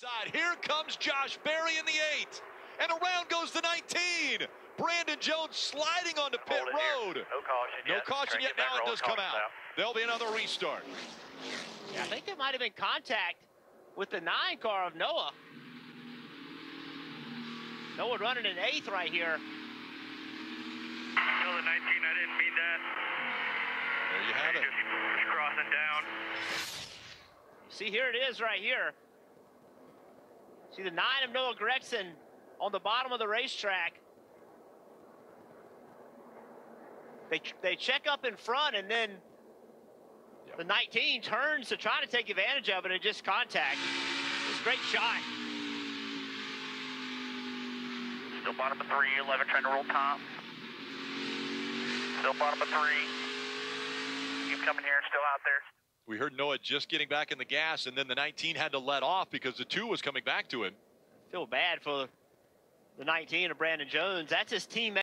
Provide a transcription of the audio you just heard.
Side. Here comes Josh Berry in the eight. And around goes the 19. Brandon Jones sliding onto pit road. here. No caution No yet. caution Try yet. Now it does come caution out. There'll be another restart. Yeah, I think there might have been contact with the nine car of Noah. Noah running an eighth right here. Tell the 19 I didn't mean that. There you have it. Just, just crossing down. See, here it is right here. See the nine of Noah Gragson on the bottom of the racetrack. They, they check up in front and then Yep. the 19 turns to try to take advantage of it and just contact. It's a great shot. Still bottom of three. 11 trying to roll top. Still bottom of three. Keep coming here. Still out there. We heard Noah just getting back in the gas, and then the 19 had to let off because the two was coming back to him. Feel bad for the 19 of Brandon Jones. That's his teammate.